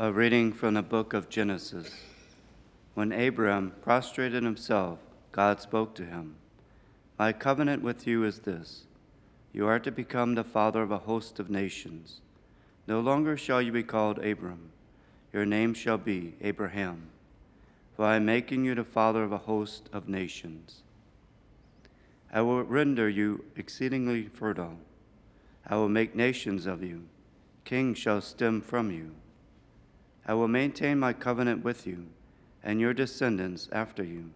A reading from the book of Genesis. When Abram prostrated himself, God spoke to him My covenant with you is this you are to become the father of a host of nations. No longer shall you be called Abram, your name shall be Abraham, for I am making you the father of a host of nations. I will render you exceedingly fertile. I will make nations of you. Kings shall stem from you. I will maintain my covenant with you and your descendants after you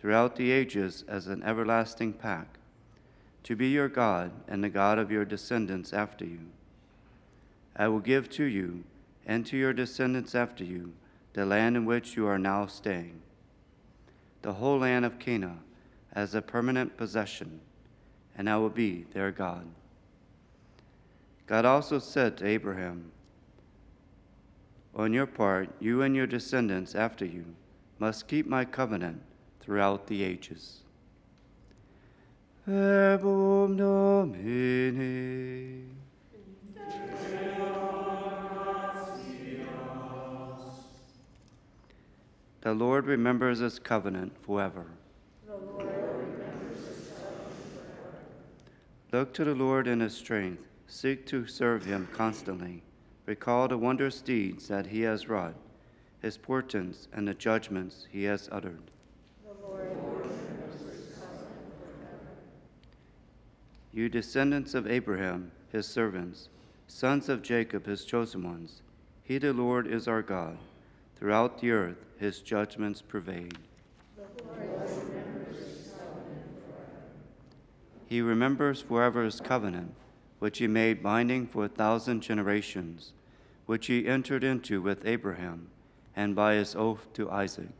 throughout the ages as an everlasting pact, to be your God and the God of your descendants after you. I will give to you and to your descendants after you the land in which you are now staying, the whole land of Canaan as a permanent possession, and I will be their God. God also said to Abraham, On your part, you and your descendants after you must keep my covenant throughout the ages. Verbum Domini. The Lord remembers his covenant forever. Look to the Lord in his strength. Seek to serve him constantly. Recall the wondrous deeds that he has wrought, his portents, and the judgments he has uttered. You descendants of Abraham, his servants, sons of Jacob, his chosen ones, he, the Lord, is our God. Throughout the earth, his judgments pervade. He remembers forever his covenant, which he made binding for a thousand generations, which he entered into with Abraham, and by his oath to Isaac.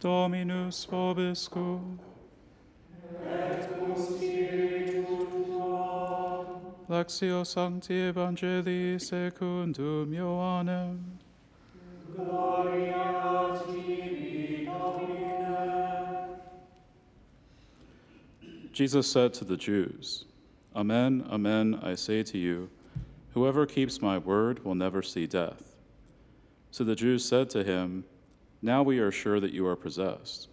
Dominus vobiscum. Et Lectio Sancti Evangelii secundum Ioannem. Gloria tibi, Domine. Jesus said to the Jews, Amen, amen, I say to you, whoever keeps my word will never see death. So the Jews said to him, Now we are sure that you are possessed.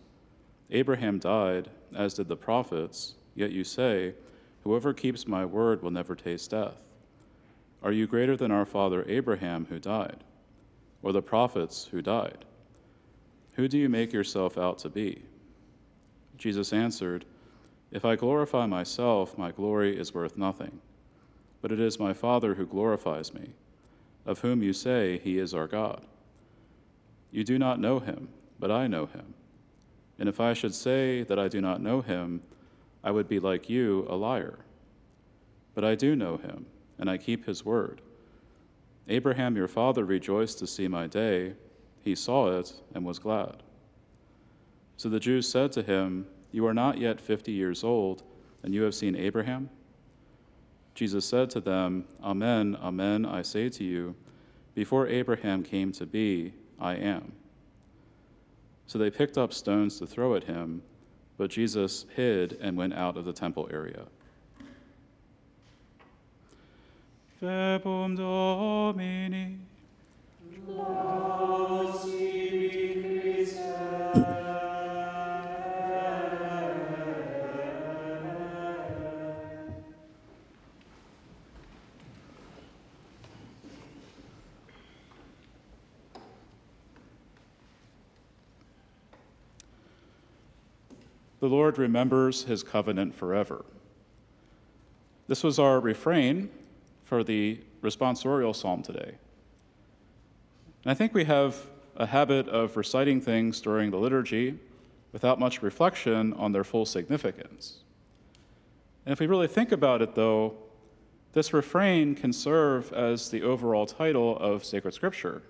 Abraham died, as did the prophets, yet you say, Whoever keeps my word will never taste death. Are you greater than our father Abraham, who died, or the prophets who died? Who do you make yourself out to be? Jesus answered, If I glorify myself, my glory is worth nothing. But it is my Father who glorifies me, of whom you say he is our God. You do not know him, but I know him. And if I should say that I do not know him, I would be like you, a liar. But I do know him, and I keep his word. Abraham your father rejoiced to see my day. He saw it and was glad. So the Jews said to him, You are not yet fifty years old, and you have seen Abraham? Jesus said to them, Amen, amen, I say to you, before Abraham came to be, I am. So they picked up stones to throw at him, but Jesus hid and went out of the temple area. Verbum Domini. The Lord remembers his covenant forever. This was our refrain for the responsorial psalm today. And I think we have a habit of reciting things during the liturgy without much reflection on their full significance. And if we really think about it, though, this refrain can serve as the overall title of sacred scripture.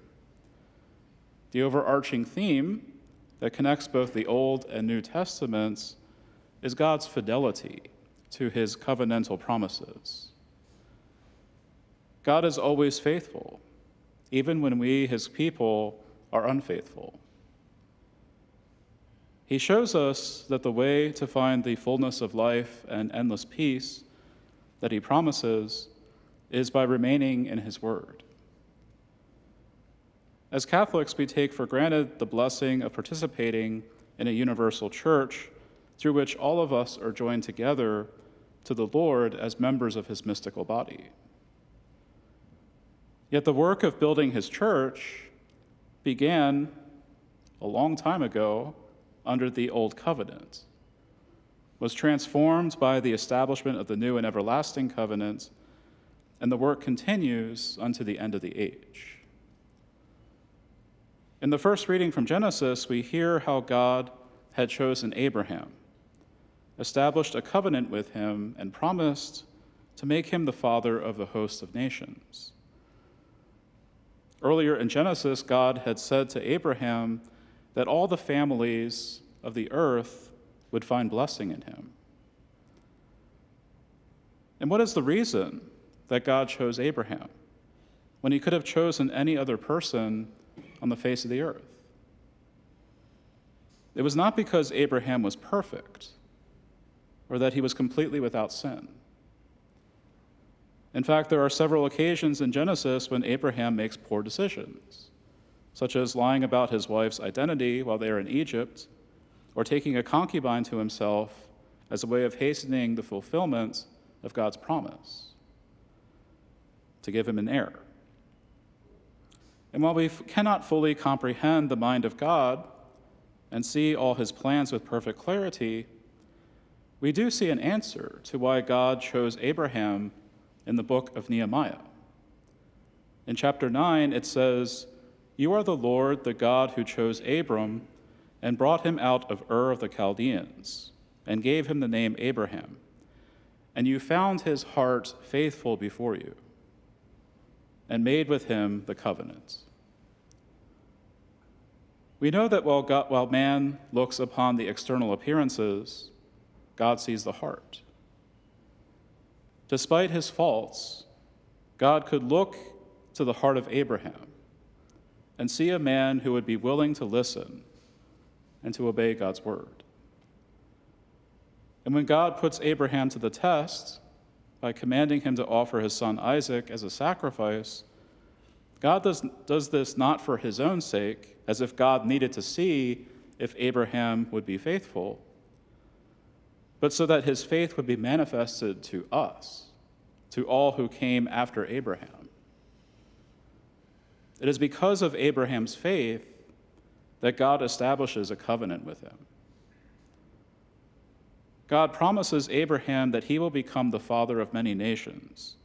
The overarching theme that connects both the Old and New Testaments is God's fidelity to his covenantal promises. God is always faithful, even when we, his people, are unfaithful. He shows us that the way to find the fullness of life and endless peace that he promises is by remaining in his word. As Catholics, we take for granted the blessing of participating in a universal church through which all of us are joined together to the Lord as members of his mystical body. Yet the work of building his church began a long time ago under the Old Covenant, was transformed by the establishment of the new and everlasting covenant, and the work continues unto the end of the age. In the first reading from Genesis, we hear how God had chosen Abraham, established a covenant with him, and promised to make him the father of the host of nations. Earlier in Genesis, God had said to Abraham that all the families of the earth would find blessing in him. And what is the reason that God chose Abraham when he could have chosen any other person on the face of the earth? It was not because Abraham was perfect or that he was completely without sin. In fact, there are several occasions in Genesis when Abraham makes poor decisions, such as lying about his wife's identity while they are in Egypt, or taking a concubine to himself as a way of hastening the fulfillment of God's promise to give him an heir. And while we cannot fully comprehend the mind of God and see all his plans with perfect clarity, we do see an answer to why God chose Abraham in the book of Nehemiah. In chapter 9, it says, You are the Lord, the God who chose Abram and brought him out of Ur of the Chaldeans and gave him the name Abraham. And you found his heart faithful before you and made with him the covenant. We know that while, God, while man looks upon the external appearances, God sees the heart. Despite his faults, God could look to the heart of Abraham and see a man who would be willing to listen and to obey God's word. And when God puts Abraham to the test by commanding him to offer his son Isaac as a sacrifice, God does, does this not for his own sake, as if God needed to see if Abraham would be faithful but so that his faith would be manifested to us, to all who came after Abraham. It is because of Abraham's faith that God establishes a covenant with him. God promises Abraham that he will become the father of many nations.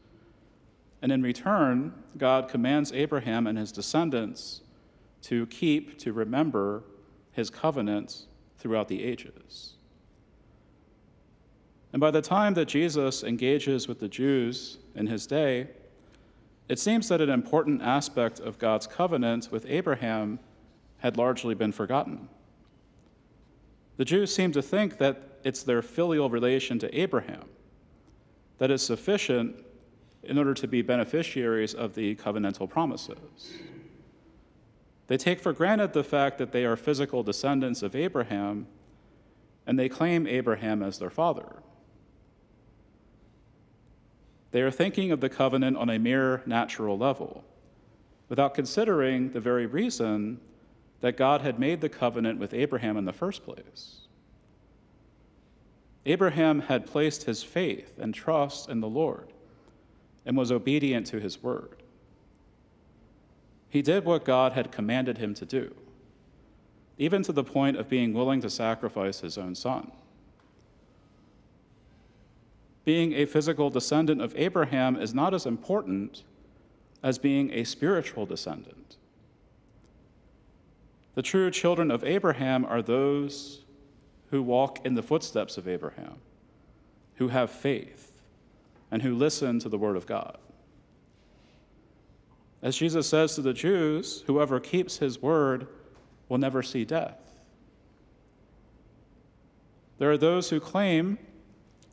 And in return, God commands Abraham and his descendants to keep, to remember his covenant throughout the ages. And by the time that Jesus engages with the Jews in his day, it seems that an important aspect of God's covenant with Abraham had largely been forgotten. The Jews seem to think that it's their filial relation to Abraham that is sufficient in order to be beneficiaries of the covenantal promises. They take for granted the fact that they are physical descendants of Abraham, and they claim Abraham as their father. They are thinking of the covenant on a mere natural level, without considering the very reason that God had made the covenant with Abraham in the first place. Abraham had placed his faith and trust in the Lord and was obedient to his word. He did what God had commanded him to do, even to the point of being willing to sacrifice his own son. being a physical descendant of Abraham is not as important as being a spiritual descendant. The true children of Abraham are those who walk in the footsteps of Abraham, who have faith, and who listen to the word of God. As Jesus says to the Jews, whoever keeps his word will never see death. There are those who claim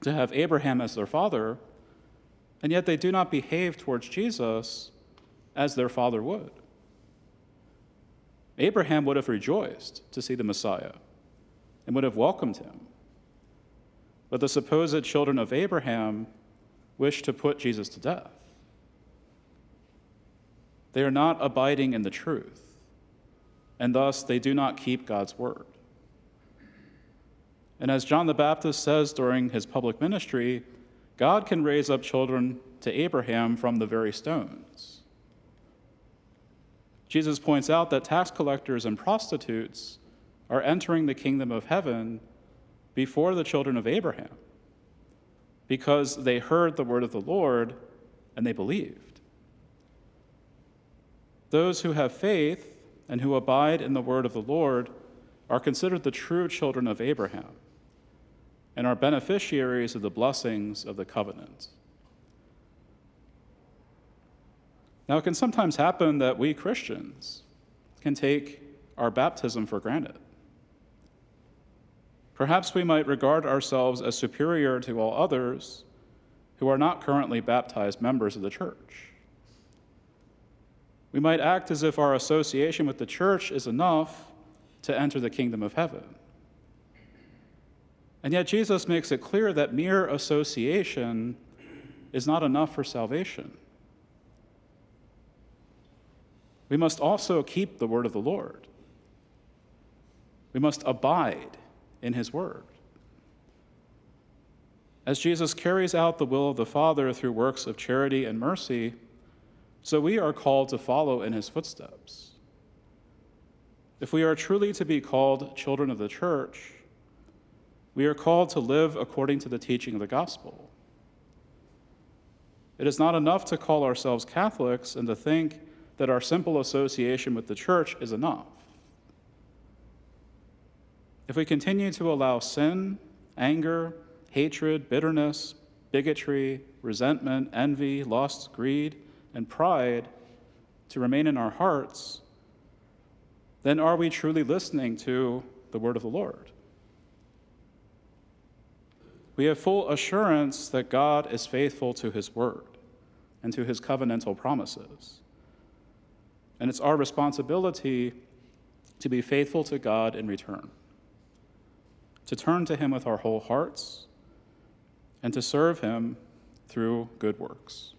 to have Abraham as their father, and yet they do not behave towards Jesus as their father would. Abraham would have rejoiced to see the Messiah and would have welcomed him. But the supposed children of Abraham wish to put Jesus to death. They are not abiding in the truth, and thus they do not keep God's word. And as John the Baptist says during his public ministry, God can raise up children to Abraham from the very stones. Jesus points out that tax collectors and prostitutes are entering the kingdom of heaven before the children of Abraham because they heard the word of the Lord and they believed. Those who have faith and who abide in the word of the Lord are considered the true children of Abraham and are beneficiaries of the blessings of the covenant. Now, it can sometimes happen that we Christians can take our baptism for granted. Perhaps we might regard ourselves as superior to all others who are not currently baptized members of the church. We might act as if our association with the church is enough to enter the kingdom of heaven. And yet, Jesus makes it clear that mere association is not enough for salvation. We must also keep the word of the Lord. We must abide in his word. As Jesus carries out the will of the Father through works of charity and mercy, so we are called to follow in his footsteps. If we are truly to be called children of the church, we are called to live according to the teaching of the gospel. It is not enough to call ourselves Catholics and to think that our simple association with the church is enough. If we continue to allow sin, anger, hatred, bitterness, bigotry, resentment, envy, lust, greed, and pride to remain in our hearts, then are we truly listening to the word of the Lord? we have full assurance that God is faithful to his word and to his covenantal promises. And it's our responsibility to be faithful to God in return, to turn to him with our whole hearts, and to serve him through good works.